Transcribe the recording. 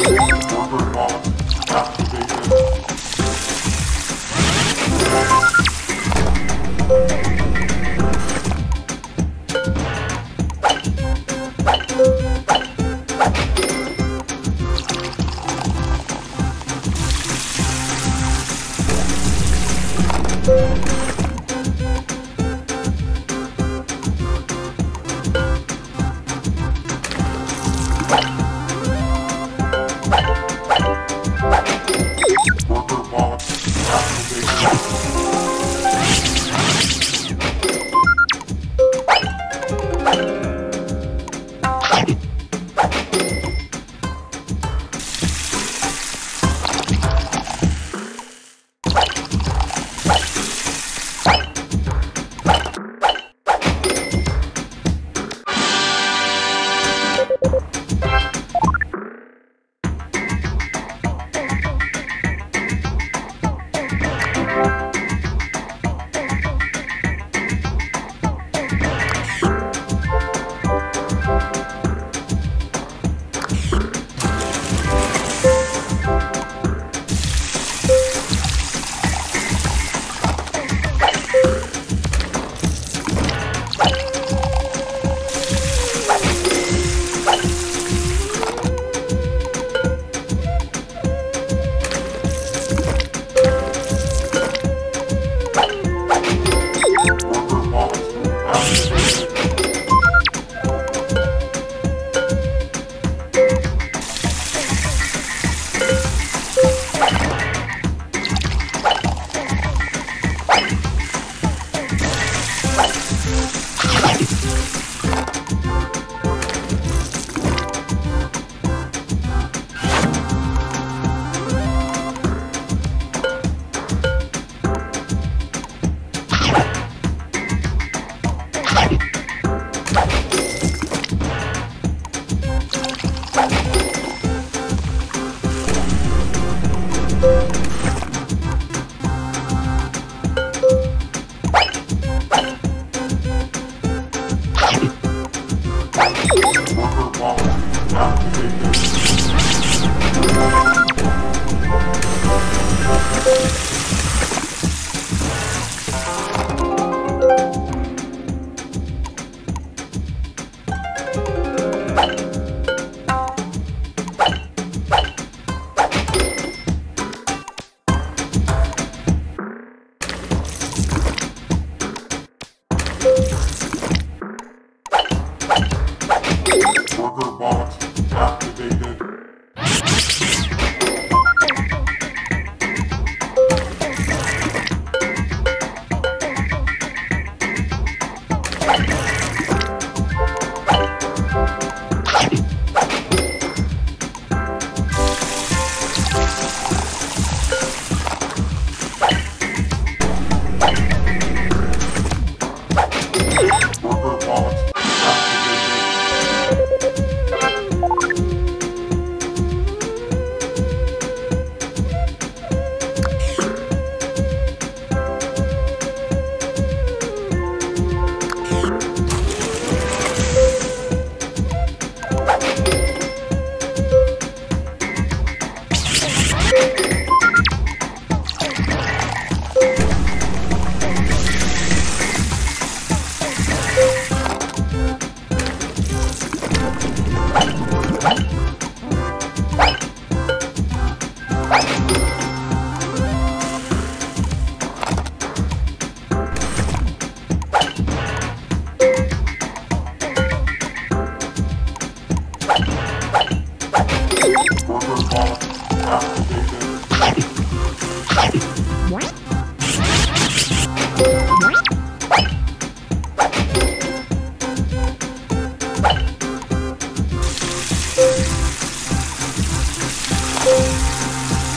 Number one.